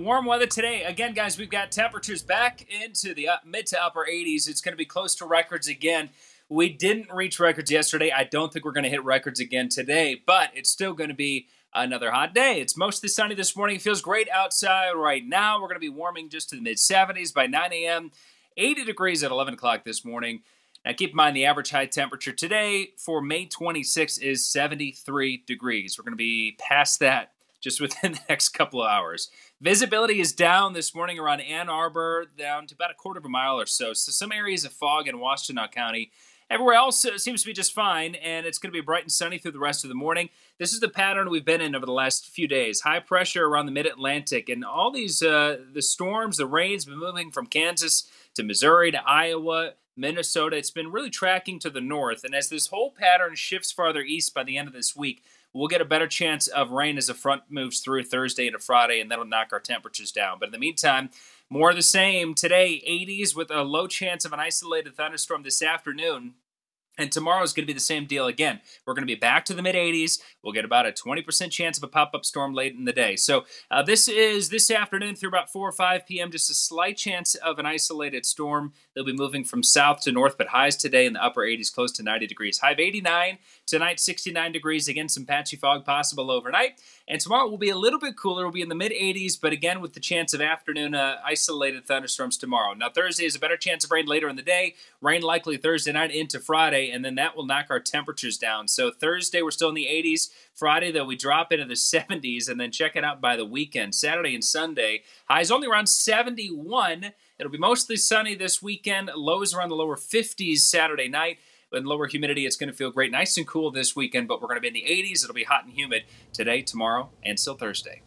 Warm weather today. Again, guys, we've got temperatures back into the mid to upper 80s. It's going to be close to records again. We didn't reach records yesterday. I don't think we're going to hit records again today, but it's still going to be another hot day. It's mostly sunny this morning. It feels great outside right now. We're going to be warming just to the mid 70s by 9 a.m., 80 degrees at 11 o'clock this morning. Now, keep in mind the average high temperature today for May 26 is 73 degrees. We're going to be past that just within the next couple of hours. Visibility is down this morning around Ann Arbor, down to about a quarter of a mile or so. So, some areas of fog in Washtenaw County. Everywhere else uh, seems to be just fine, and it's going to be bright and sunny through the rest of the morning. This is the pattern we've been in over the last few days. High pressure around the mid-Atlantic, and all these uh, the storms, the rains, been moving from Kansas to Missouri to Iowa, Minnesota. It's been really tracking to the north, and as this whole pattern shifts farther east by the end of this week, we'll get a better chance of rain as the front moves through Thursday into Friday, and that'll knock our temperatures down. But in the meantime, more of the same. Today, 80s with a low chance of an isolated thunderstorm this afternoon. And tomorrow is going to be the same deal again. We're going to be back to the mid 80s. We'll get about a 20% chance of a pop up storm late in the day. So, uh, this is this afternoon through about 4 or 5 p.m. Just a slight chance of an isolated storm. They'll be moving from south to north, but highs today in the upper 80s, close to 90 degrees. High of 89. Tonight, 69 degrees. Again, some patchy fog possible overnight. And tomorrow will be a little bit cooler. We'll be in the mid 80s, but again, with the chance of afternoon uh, isolated thunderstorms tomorrow. Now, Thursday is a better chance of rain later in the day. Rain likely Thursday night into Friday, and then that will knock our temperatures down. So, Thursday, we're still in the 80s. Friday, though, we drop into the 70s, and then check it out by the weekend. Saturday and Sunday, highs only around 71. It'll be mostly sunny this weekend. Lows around the lower 50s Saturday night. In lower humidity, it's going to feel great, nice and cool this weekend, but we're going to be in the 80s. It'll be hot and humid today, tomorrow, and still Thursday.